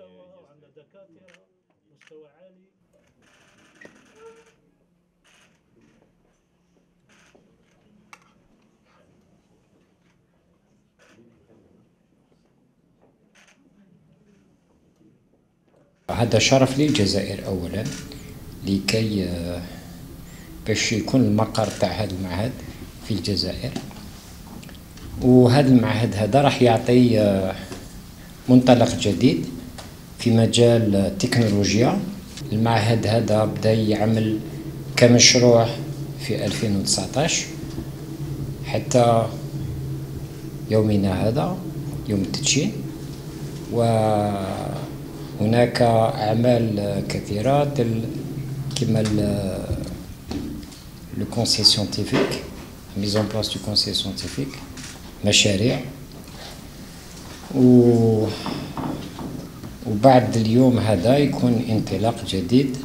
مستوى وعندنا دكاترة مستوى عالي. هذا شرف للجزائر اولا لكي آه، باش يكون المقر تاع هذا المعهد في الجزائر. وهذا المعهد هذا راح يعطي آه، منطلق جديد. في مجال التكنولوجيا المعهد هذا بدأ يعمل كمشروع في 2019 حتى يومنا هذا يوم التدشين وهناك أعمال كثيرة كما لو كونسي mise en place du conseil scientifique مشاريع. و وبعد اليوم هذا يكون انطلاق جديد